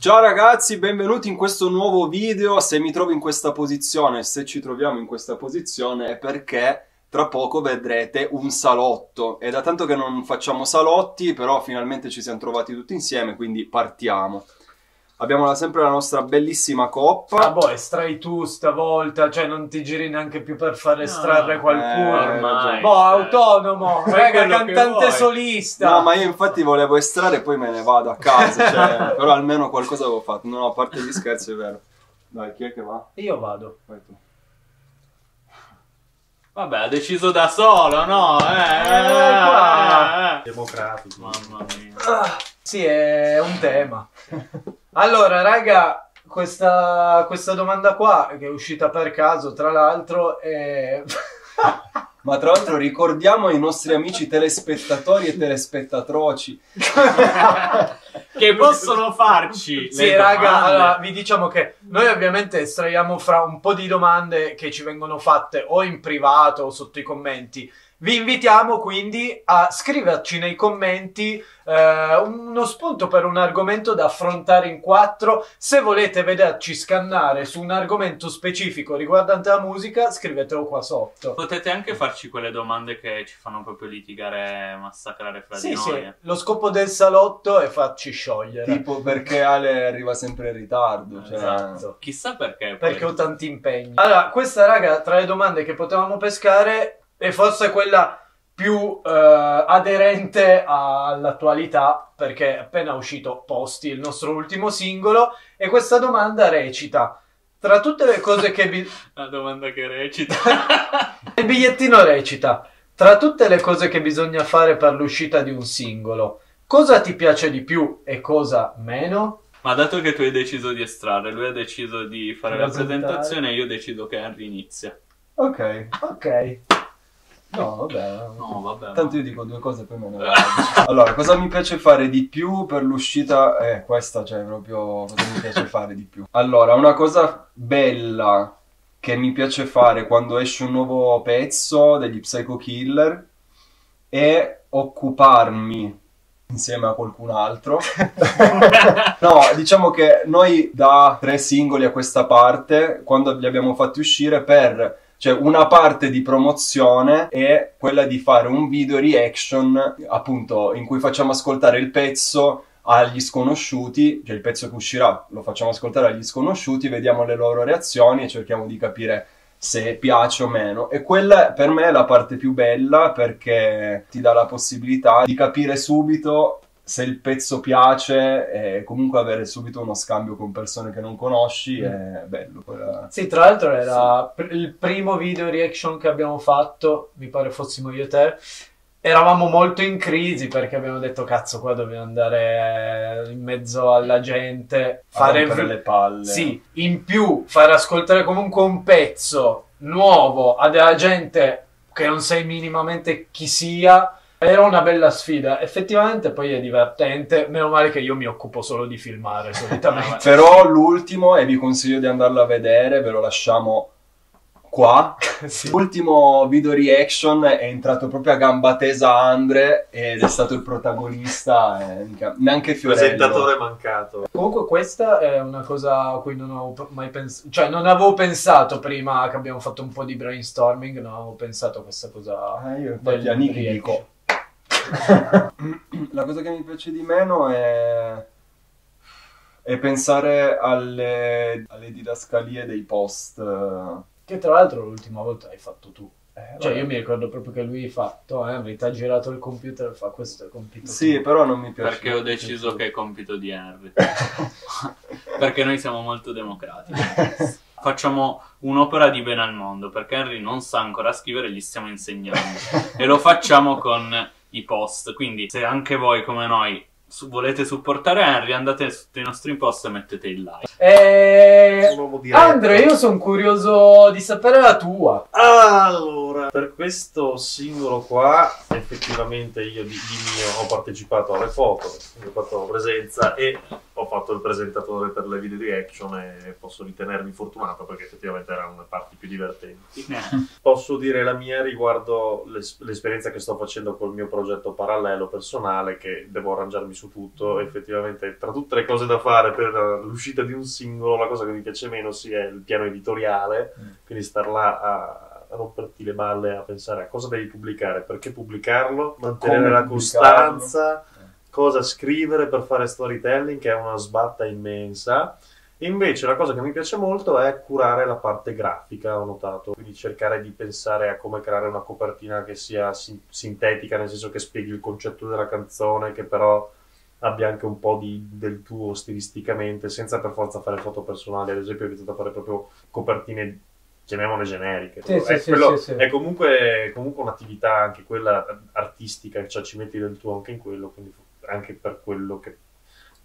Ciao ragazzi, benvenuti in questo nuovo video. Se mi trovo in questa posizione, se ci troviamo in questa posizione, è perché tra poco vedrete un salotto. È da tanto che non facciamo salotti, però finalmente ci siamo trovati tutti insieme, quindi partiamo. Abbiamo la- sempre la nostra bellissima coppa. Ah, boh, estrai tu stavolta, cioè non ti giri neanche più per far estrarre No, qualcuno. eh, ormai. boh, autonomo, Fai raga, cantante solista. No, ma io infatti volevo estrarre e poi me ne vado a casa, cioè, però almeno qualcosa avevo fatto. No, a parte gli scherzi, è vero. Dai, chi è che va? Io vado. Vai tu. Vabbè, ha deciso da solo, no? Eh, qua. eh, eh. Democratico. Mamma mia. Ah, sì, è un tema. Allora, raga, questa, questa domanda qua, che è uscita per caso, tra l'altro, è... Ma tra l'altro ricordiamo ai nostri amici telespettatori e telespettatroci. che possono farci. Sì, le raga, allora vi diciamo che noi ovviamente estraiamo fra un po' di domande che ci vengono fatte o in privato o sotto i commenti. Vi invitiamo quindi a scriverci nei commenti eh, uno spunto per un argomento da affrontare in quattro. Se volete vederci scannare su un argomento specifico riguardante la musica, scrivetelo qua sotto. Potete anche farci quelle domande che ci fanno proprio litigare, massacrare fra Sì, di sì, noi. eh. lo scopo del salotto è farci sciogliere. Tipo perché Ale arriva sempre in ritardo. Cioè... Esatto. Chissà perché. poi. perché ho tanti impegni. Allora, questa raga, tra le domande che potevamo pescare, è forse quella più eh, aderente all'attualità, perché è appena uscito Posti, il nostro ultimo singolo, e questa domanda recita. Tra tutte le cose che... bi- La domanda che recita. il bigliettino recita. Tra tutte le cose che bisogna fare per l'uscita di un singolo, cosa ti piace di più e cosa meno? Ma dato che tu hai deciso di estrarre, lui ha deciso di fare la presentazione, io decido che Henry inizia. Ok. Ok. No, vabbè. No, vabbè. Tanto io dico due cose e poi me ne vado. Allora, cosa mi piace fare di più per l'uscita? Eh, questa, cioè, proprio cosa mi piace fare di più. Allora, una cosa bella che mi piace fare quando esce un nuovo pezzo degli Psycho Killer è occuparmi insieme a qualcun altro. no, diciamo che noi da tre singoli a questa parte, quando li abbiamo fatti uscire per cioè una parte di promozione è quella di fare un video reaction appunto in cui facciamo ascoltare il pezzo agli sconosciuti, cioè il pezzo che uscirà lo facciamo ascoltare agli sconosciuti, vediamo le loro reazioni e cerchiamo di capire se piace o meno. E quella per me è la parte più bella perché ti dà la possibilità di capire subito se il pezzo piace e comunque avere subito uno scambio con persone che non conosci è bello. Quella... Sì, tra l'altro era pr- il primo video reaction che abbiamo fatto, mi pare fossimo io e te. Eravamo molto in crisi perché abbiamo detto cazzo qua dobbiamo andare in mezzo alla gente, fare vi- le palle. Sì, in più fare ascoltare comunque un pezzo nuovo a della gente che non sai minimamente chi sia. Era una bella sfida, effettivamente poi è divertente, meno male che io mi occupo solo di filmare solitamente. Però l'ultimo, e vi consiglio di andarlo a vedere, ve lo lasciamo qua. Sì. L'ultimo video reaction è entrato proprio a gamba tesa Andre ed è stato il protagonista, e mica- neanche Fiorello. Presentatore mancato. Comunque questa è una cosa a cui non avevo mai pensato, cioè non avevo pensato prima che abbiamo fatto un po' di brainstorming, non avevo pensato a questa cosa. Ah, io infatti del a Nick reaction. dico. La cosa che mi piace di meno è, è pensare alle, alle didascalie dei post. Che tra l'altro l'ultima volta hai fatto tu. Eh, Cioè io mi ricordo proprio che lui ha fatto, eh, mi ha girato il computer e fa questo è il compito. Sì, tuo." però non mi piace. Perché ho deciso che è compito di Henry. perché noi siamo molto democratici. Facciamo un'opera di bene al mondo perché Henry non sa ancora scrivere, gli stiamo insegnando. e lo facciamo con i post. Quindi, se anche voi, come noi, su- volete supportare Henry, andate sui nostri post e mettete il like. Eh. Andre, io sono curioso di sapere la tua. Allora, per questo singolo qua, effettivamente io di, di mio ho partecipato alle foto, ho fatto presenza e ho fatto il presentatore per le video reaction e posso ritenermi fortunato perché effettivamente erano le parti più divertenti. Posso dire la mia riguardo l'es- l'esperienza che sto facendo col mio progetto parallelo personale che devo arrangiarmi su tutto. Effettivamente, tra tutte le cose da fare per l'uscita di un singolo, la cosa che mi piace meno è il piano editoriale, Mm. quindi star là a a romperti le balle a pensare a cosa devi pubblicare, perché pubblicarlo, mantenere Come la pubblicarlo. costanza, cosa scrivere per fare storytelling, che è una sbatta immensa. Invece la cosa che mi piace molto è curare la parte grafica, ho notato, quindi cercare di pensare a come creare una copertina che sia sin- sintetica, nel senso che spieghi il concetto della canzone, che però abbia anche un po' di- del tuo stilisticamente, senza per forza fare foto personali. Ad esempio, ho a fare proprio copertine, chiamiamole generiche. Sì, sì, è, sì, quello- è comunque, comunque un'attività anche quella artistica, cioè ci metti del tuo anche in quello, quindi anche per quello che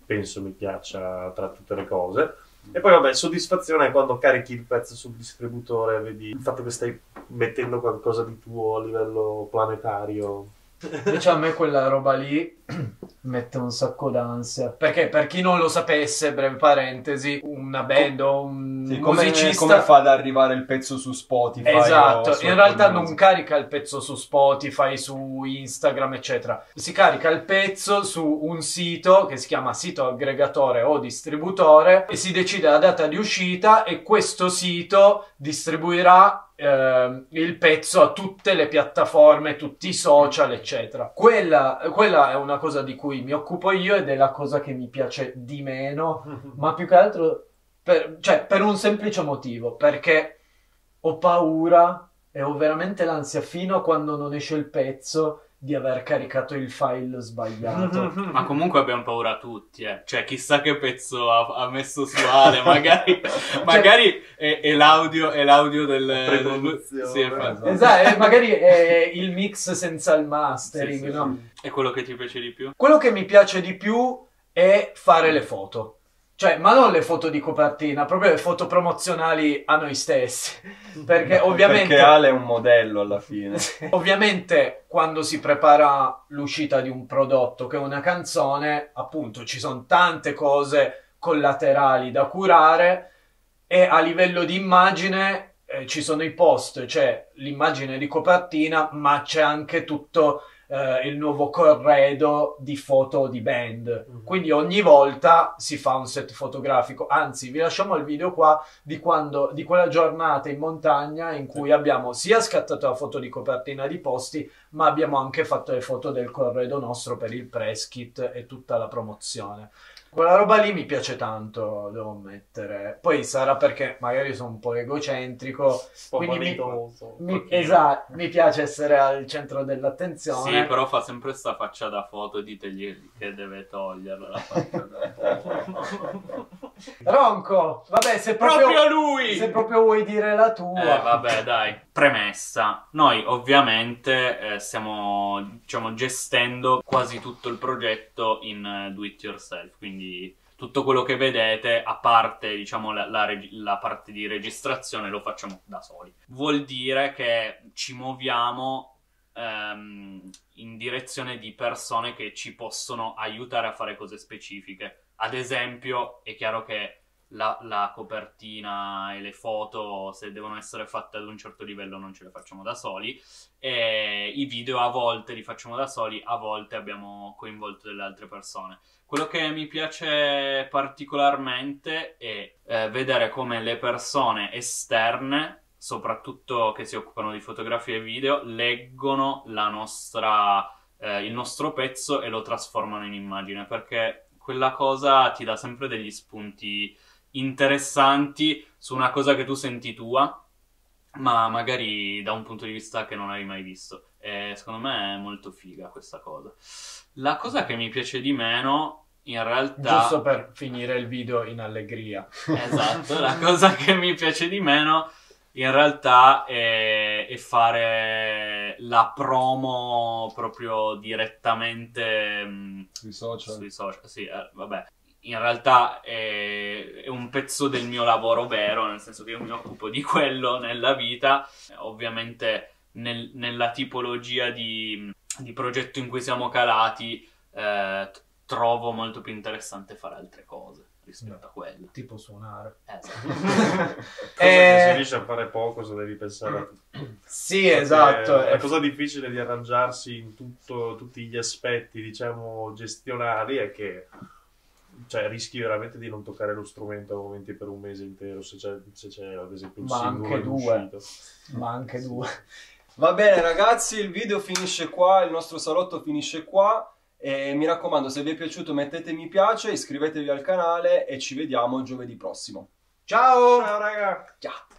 penso mi piaccia tra tutte le cose. E poi vabbè, soddisfazione è quando carichi il pezzo sul distributore, vedi il fatto che stai mettendo qualcosa di tuo a livello planetario. Invece a me quella roba lì mette un sacco d'ansia. Perché per chi non lo sapesse, breve parentesi, una band o un Sì, come, musicista... come fa ad arrivare il pezzo su Spotify? Esatto, in realtà non carica il pezzo su Spotify, su Instagram, eccetera. Si carica il pezzo su un sito che si chiama sito aggregatore o distributore e si decide la data di uscita e questo sito distribuirà ehm, il pezzo a tutte le piattaforme, tutti i social, eccetera. Quella, quella è una cosa di cui mi occupo io ed è la cosa che mi piace di meno ma più che altro per, cioè, per un semplice motivo, perché ho paura e ho veramente l'ansia fino a quando non esce il pezzo di aver caricato il file sbagliato. Ma comunque abbiamo paura tutti, eh. Cioè, chissà che pezzo ha, ha messo su Ale, magari, magari è, è l'audio, è l'audio del... del sì. Esatto, e magari è il mix senza il mastering, Sì, sì, no? È quello che ti piace di più? Quello che mi piace di più è fare le foto. Cioè, ma non le foto di copertina, proprio le foto promozionali a noi stessi. Perché ovviamente... Perché Ale è un modello alla fine. Ovviamente quando si prepara l'uscita di un prodotto che è una canzone, appunto ci sono tante cose collaterali da curare e a livello di immagine eh, ci sono i post, c'è l'immagine di copertina, ma c'è anche tutto eh, il nuovo corredo di foto di band. Mhm. Quindi ogni volta si fa un set fotografico. Anzi, vi lasciamo il video qua di quando di quella giornata in montagna in cui abbiamo sia scattato la foto di copertina di posti, ma abbiamo anche fatto le foto del corredo nostro per il press kit e tutta la promozione. Quella roba lì mi piace tanto, devo ammettere. Poi sarà perché magari sono un po' egocentrico. Quindi mi- vanitoso. Mi, pochino. esatto, mi piace essere al centro dell'attenzione. Sì, però fa sempre sta faccia da foto, ditegli che deve toglierla la faccia da foto. Ronco, vabbè, se proprio, Proprio lui! se proprio vuoi dire la tua. Eh, vabbè, dai. Premessa. Noi ovviamente eh, stiamo, diciamo, gestendo quasi tutto il progetto in eh, do it yourself, quindi tutto quello che vedete, a parte, diciamo, la, la la parte di registrazione, lo facciamo da soli. Vuol dire che ci muoviamo ehm, in direzione di persone che ci possono aiutare a fare cose specifiche. Ad esempio, è chiaro che la, la copertina e le foto, se devono essere fatte ad un certo livello, non ce le facciamo da soli. E i video a volte li facciamo da soli, a volte abbiamo coinvolto delle altre persone. Quello che mi piace particolarmente è eh, vedere come le persone esterne, soprattutto che si occupano di fotografia e video, leggono nostra, eh, il nostro pezzo e lo trasformano in immagine, perché quella cosa ti dà sempre degli spunti interessanti su una cosa che tu senti tua, ma magari da un punto di vista che non hai mai visto. E secondo me è molto figa questa cosa. La cosa che mi piace di meno, in realtà... Giusto per finire il video in allegria. Esatto, la cosa che mi piace di meno in realtà è, è fare la promo proprio direttamente mh, Sui social. sui social. Sì, eh, vabbè. In realtà è, è un pezzo del mio lavoro vero, nel senso che io mi occupo di quello nella vita. Ovviamente nel- nella tipologia di, di progetto in cui siamo calati eh, trovo molto più interessante fare altre cose. Rispetto a quello. Tipo suonare. Esatto. Eh, che si riesce a fare poco se devi pensare a tutto. Sì, esatto. È eh, la cosa difficile di arrangiarsi in tutto- tutti gli aspetti, diciamo, gestionali è che cioè, rischi veramente di non toccare lo strumento a momenti per un mese intero se c'è, se c'è ad esempio un Ma singolo anche due. Ma anche due. Va bene ragazzi, il video finisce qua, il nostro salotto finisce qua. E mi raccomando, se vi è piaciuto mettete mi piace, iscrivetevi al canale e ci vediamo giovedì prossimo. Ciao! Ciao raga! Ciao!